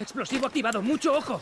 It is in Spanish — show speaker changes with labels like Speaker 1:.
Speaker 1: Explosivo activado, mucho ojo.